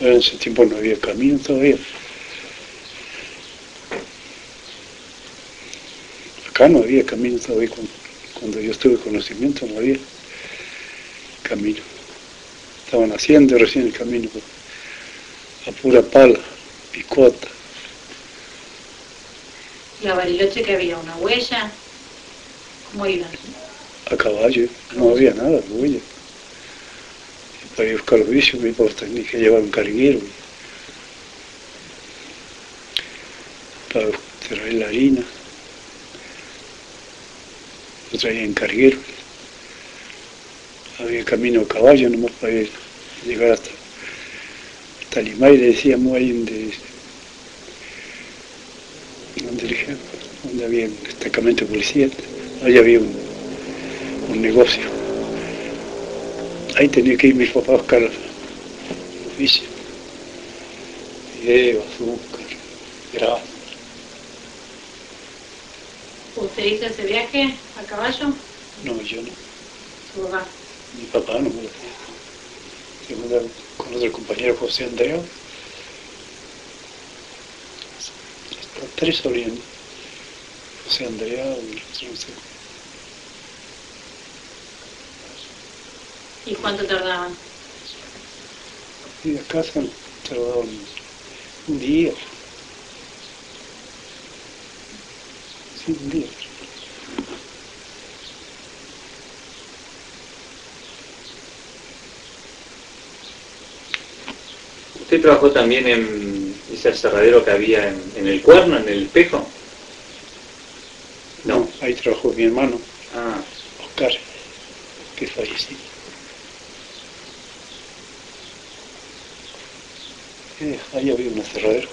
en ese tiempo no había camino todavía. Acá no había camino todavía, cuando yo estuve conocimiento no había camino. Estaban haciendo recién el camino a pura pala, picota. ¿Y a Bariloche que había? ¿Una huella? ¿Cómo iban? A caballo, no había nada, huella los vicios, pues tenía que llevar un carguero para traer la harina. Lo traía en carguero. Había camino a caballo nomás para llegar hasta, hasta Limay, le decíamos ahí donde, donde, donde había un destacamento de policía, ahí había un negocio. Ahí tenía que ir mi papá a buscar los vicios. Video, azúcar, grasa. ¿Usted hizo ese viaje a caballo? No, yo no. ¿Su papá? Mi papá no me lo hacía. con otro compañero José Andrea. Hasta tres sobrinos. José Andrea no sé. ¿Y cuánto tardaban? Y de casa tardaban un día. Sí, un día. ¿Usted trabajó también en ese aserradero que había en, en el cuerno, en el espejo? No, ahí trabajó mi hermano, Ah, Oscar, que falleció. Ahí había un aserradero.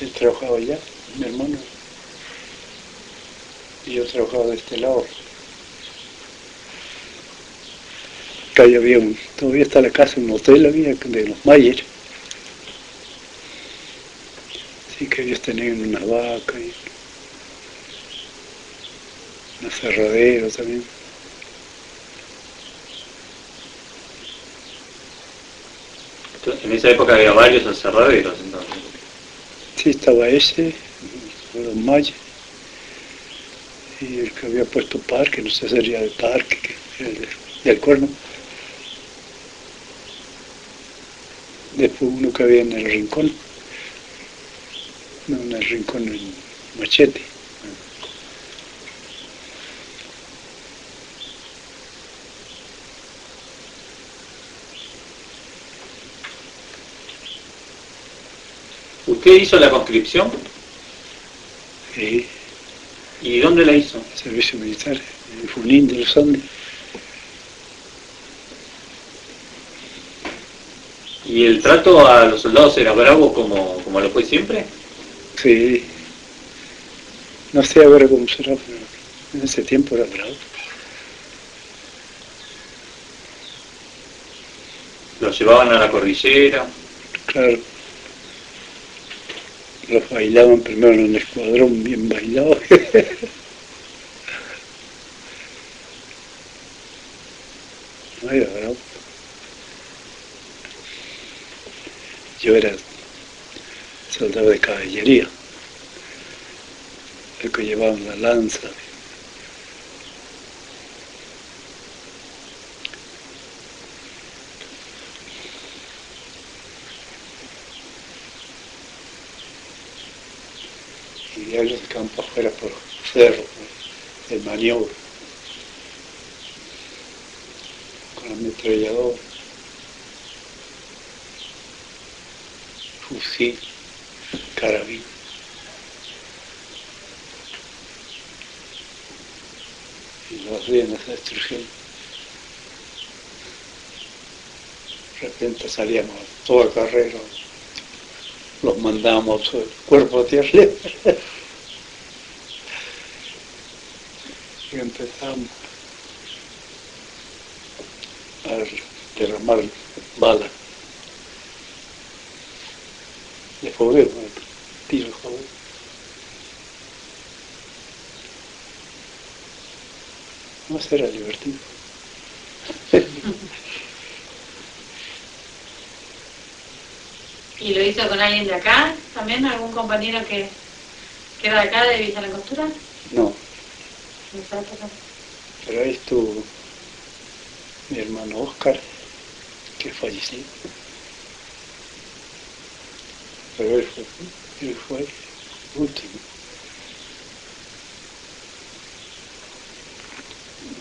Él trabajaba allá, mi hermano. Y yo trabajaba de este lado. Acá había un, todavía está la casa, un hotel había de los Mayer. Así que ellos tenían una vaca y un aserradero también. en esa época había varios aserraderos entonces. Sí, estaba ese, los Mayas, y el que había puesto parque, no sé si sería el parque, que era el de- del cuerno. Después uno que había en el rincón, no, en el rincón, en machete. ¿Usted hizo la conscripción? Y ¿Y dónde la hizo? servicio militar, en Junín de los Andes. ¿Y el trato a los soldados era bravo como, como lo fue siempre? Sí. No sé ahora cómo será, pero en ese tiempo era bravo. ¿Los llevaban a la cordillera? Claro. Los bailaban primero en un escuadrón bien bailado. bravo. Yo era soldado de caballería. El que llevaba la lanza. Diarios de campo afuera por cerro, el maniobra, con ametrallador, fusil, carabina. Y lo hacían esa destrucción. De repente salíamos a toda carrera, los mandamos al cuerpo de tierra empezamos a derramar bala de fogueo, tiro fogueo. No será divertido. ¿Y lo hizo con alguien de acá? ¿También algún compañero que, que era acá, de Villa La Costura? No, pero ahí estuvo mi hermano Oscar, que falleció. Pero él fue, él fue el último.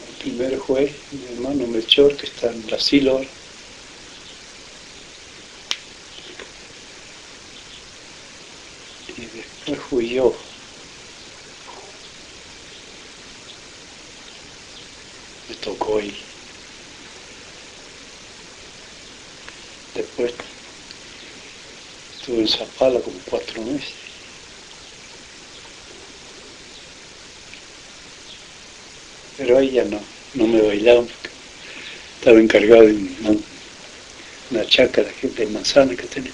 El primero fue mi hermano Melchor, que está en Brasil. Y después fui yo. Me tocó ahí. Después estuve en Zapala como cuatro meses. Pero ya no, no me bailaban porque estaba encargado de una, una chácara de manzana que tenía.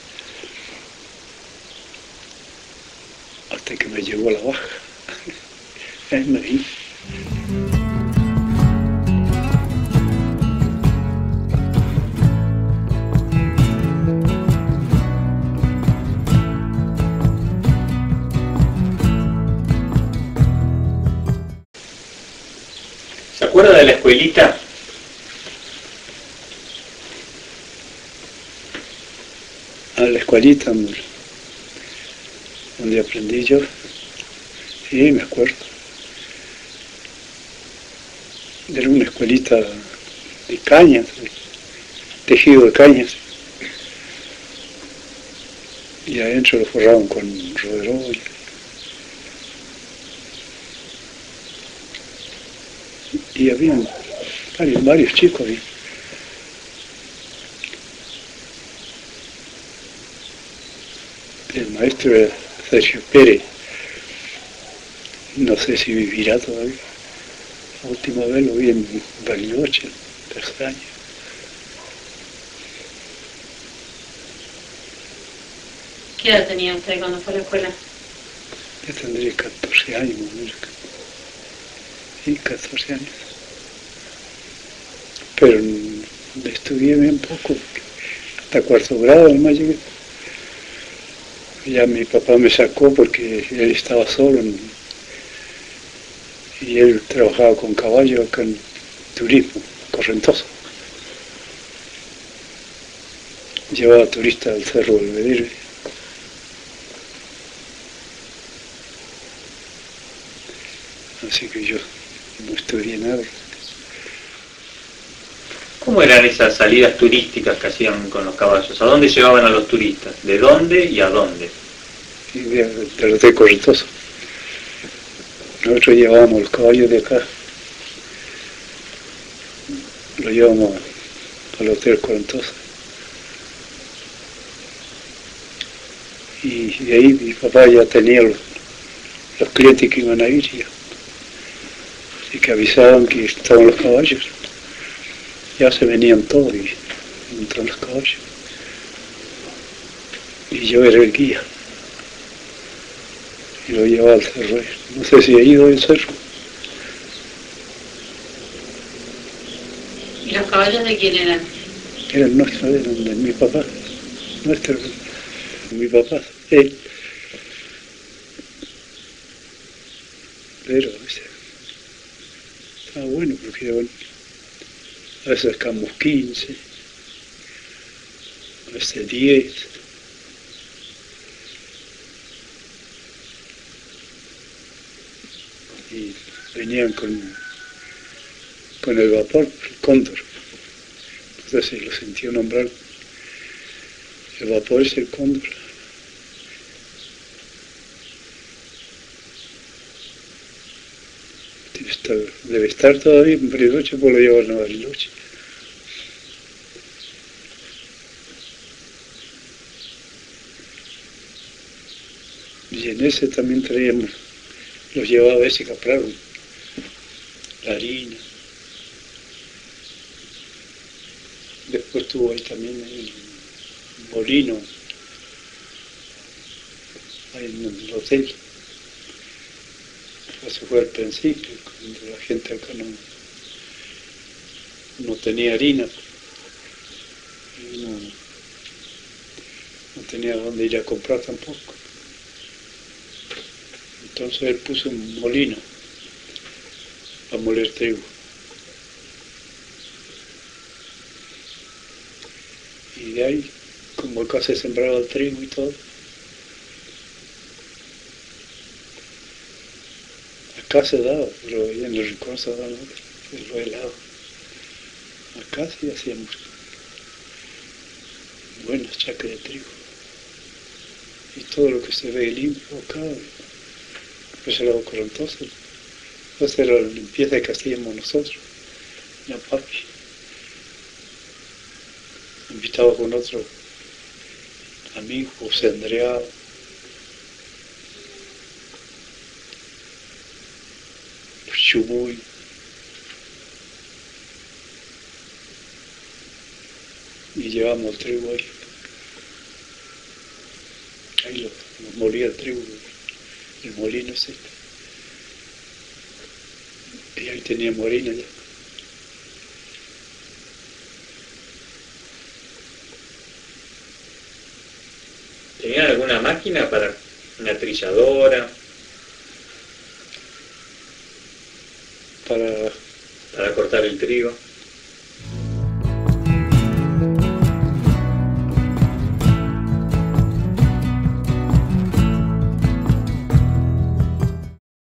Hasta que me llegó la baja. Ahí me vine. Acuerda de la escuelita? a la escuelita donde, aprendí yo. Sí, me acuerdo. Era una escuelita de cañas, tejido de cañas. Y adentro lo forraban con roderol. Y había varios, varios chicos ahí. El maestro Sergio Pérez. No sé si vivirá todavía. La última vez lo vi en Bariloche, tercer año. ¿Qué edad tenía usted cuando fue a la escuela? Yo tendría 14 años, Sí, 14 años. Pero estudié bien poco, hasta cuarto grado nomás llegué. Ya mi papá me sacó porque él estaba solo y él trabajaba con caballos acá en turismo, correntoso. Llevaba turistas al Cerro Belvedere. Así que yo no estudié nada. ¿Cómo eran esas salidas turísticas que hacían con los caballos? ¿A dónde llevaban a los turistas? ¿De dónde y a dónde? de, de los de Correntoso. Nosotros llevábamos los caballos de acá, lo llevamos al Hotel Correntoso. Y de ahí mi papá ya tenía los, los clientes que iban a ir ya. Así que avisaban que estaban los caballos. Ya se venían todos y entraron los caballos. Y yo era el guía y lo llevaba al cerro. No sé si ha ido al cerro. ¿Y los caballos de quién eran? Eran nuestros, eran de mi papá. Nuestro, mi papá, él. Pero, o estaba bueno porque a veces sacamos 15, a veces 10. y venían con, con el vapor, el cóndor. Si lo sintió nombrar. El vapor es el cóndor. Debe estar, todavía en Bariloche, pues lo llevan a Bariloche. Y en ese también traíamos los llevaba si compraron la harina. Después tuvo ahí también el molino, ahí en el hotel. Eso fue al principio, cuando la gente acá no, no tenía harina. No tenía dónde ir a comprar tampoco. Entonces él puso un molino a moler trigo. Y de ahí, como acá se sembraba el trigo y todo, acá se daba, pero en el rincón se daba lo helado. Acá sí hacíamos buenas chacas de trigo. Y todo lo que se ve limpio acá, pues el agua correntosa. Entonces era la limpieza que hacíamos nosotros, ya papi. Invitaba con otro amigo, José Andrea, Chubuy, y llevamos trigo ahí. Ahí lo, lo molía el trigo, el molino ese. Y ahí teníamos harina ya. ¿Tenían alguna máquina para una trilladora, Para, para cortar el trigo?